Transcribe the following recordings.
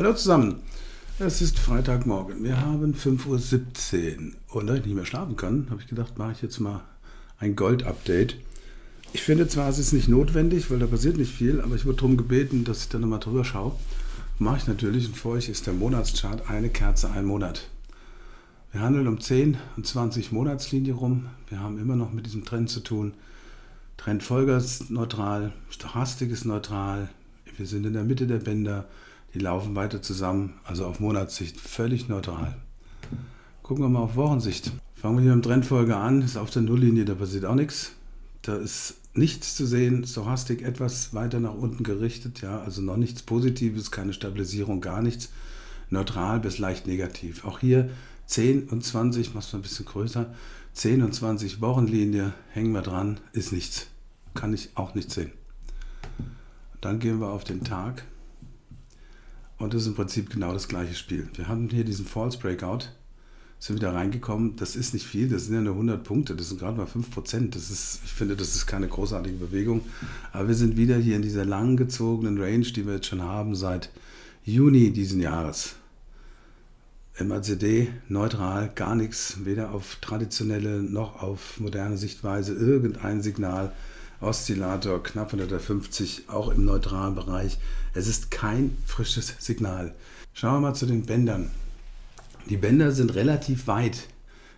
Hallo zusammen. Es ist Freitagmorgen. Wir haben 5.17 Uhr. Und da ich nicht mehr schlafen kann, habe ich gedacht, mache ich jetzt mal ein Gold-Update. Ich finde zwar, es ist nicht notwendig, weil da passiert nicht viel, aber ich wurde darum gebeten, dass ich da nochmal drüber schaue. Mache ich natürlich. Und vor euch ist der Monatschart eine Kerze, ein Monat. Wir handeln um 10 und 20 Monatslinie rum. Wir haben immer noch mit diesem Trend zu tun. Trendfolger ist neutral, Stochastik ist neutral. Wir sind in der Mitte der Bänder. Die laufen weiter zusammen, also auf Monatssicht völlig neutral. Gucken wir mal auf Wochensicht. Fangen wir hier mit dem Trendfolger an, ist auf der Nulllinie, da passiert auch nichts. Da ist nichts zu sehen, Stochastik etwas weiter nach unten gerichtet, ja, also noch nichts Positives, keine Stabilisierung, gar nichts. Neutral bis leicht negativ. Auch hier 10 und 20, machst du ein bisschen größer, 10 und 20 Wochenlinie, hängen wir dran, ist nichts. Kann ich auch nicht sehen. Dann gehen wir auf den Tag. Und das ist im Prinzip genau das gleiche Spiel. Wir haben hier diesen False Breakout, sind wieder reingekommen. Das ist nicht viel, das sind ja nur 100 Punkte, das sind gerade mal 5%. Das ist, ich finde, das ist keine großartige Bewegung. Aber wir sind wieder hier in dieser lang gezogenen Range, die wir jetzt schon haben seit Juni diesen Jahres. MACD neutral, gar nichts, weder auf traditionelle noch auf moderne Sichtweise, irgendein Signal. Oszillator knapp unter der 50, auch im neutralen Bereich. Es ist kein frisches Signal. Schauen wir mal zu den Bändern. Die Bänder sind relativ weit.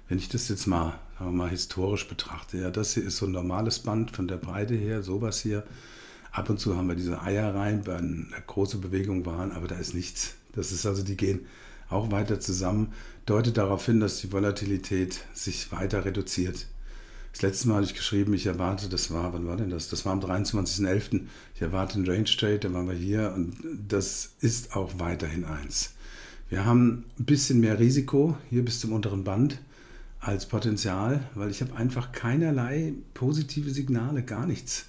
Wenn ich das jetzt mal, mal historisch betrachte, ja, das hier ist so ein normales Band von der Breite her, sowas hier. Ab und zu haben wir diese Eier rein, bei einer großen Bewegung waren, aber da ist nichts. Das ist also, die gehen auch weiter zusammen, deutet darauf hin, dass die Volatilität sich weiter reduziert. Das letzte Mal hatte ich geschrieben, ich erwarte, das war, wann war denn das? Das war am 23.11. Ich erwarte einen Range Trade, da waren wir hier und das ist auch weiterhin eins. Wir haben ein bisschen mehr Risiko hier bis zum unteren Band als Potenzial, weil ich habe einfach keinerlei positive Signale, gar nichts.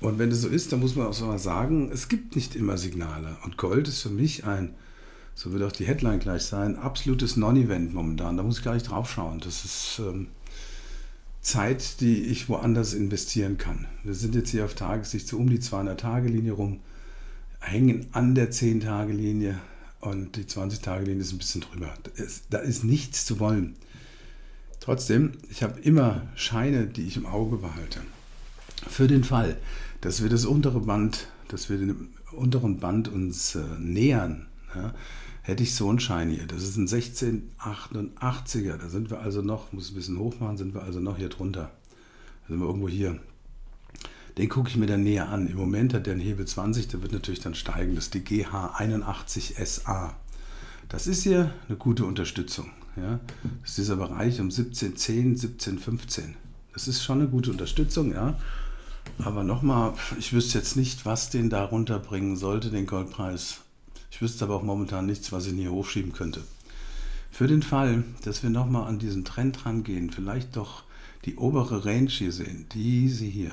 Und wenn das so ist, dann muss man auch so mal sagen, es gibt nicht immer Signale. Und Gold ist für mich ein, so wird auch die Headline gleich sein, absolutes Non-Event momentan. Da muss ich gar nicht drauf schauen. Das ist ähm, Zeit, die ich woanders investieren kann. Wir sind jetzt hier auf Tagessicht so um die 200-Tage-Linie rum, hängen an der 10-Tage-Linie und die 20-Tage-Linie ist ein bisschen drüber. Da ist, da ist nichts zu wollen. Trotzdem, ich habe immer Scheine, die ich im Auge behalte. Für den Fall, dass wir das untere Band, dass wir den unteren Band uns äh, nähern, ja, hätte ich so einen Schein hier. Das ist ein 1688er. Da sind wir also noch, muss ein bisschen hoch machen, sind wir also noch hier drunter. Da sind wir irgendwo hier. Den gucke ich mir dann näher an. Im Moment hat der einen Hebel 20, der wird natürlich dann steigen. Das ist die GH81SA. Das ist hier eine gute Unterstützung. Ja? Das ist dieser Bereich um 1710, 1715. Das ist schon eine gute Unterstützung, ja. Aber nochmal, ich wüsste jetzt nicht, was den da runterbringen sollte, den Goldpreis. Ich wüsste aber auch momentan nichts, was ich hier hochschieben könnte. Für den Fall, dass wir nochmal an diesen Trend rangehen, vielleicht doch die obere Range hier sehen, diese hier,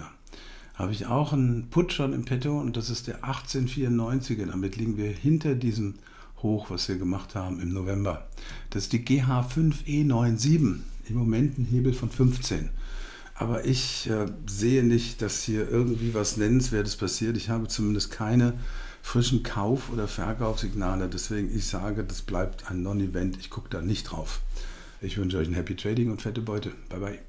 habe ich auch einen Put schon im Petto und das ist der 1894er. Damit liegen wir hinter diesem Hoch, was wir gemacht haben im November. Das ist die GH5E97, im Moment ein Hebel von 15. Aber ich äh, sehe nicht, dass hier irgendwie was Nennenswertes passiert. Ich habe zumindest keine frischen Kauf- oder Verkaufssignale. Deswegen ich sage, das bleibt ein Non-Event. Ich gucke da nicht drauf. Ich wünsche euch ein Happy Trading und fette Beute. Bye bye.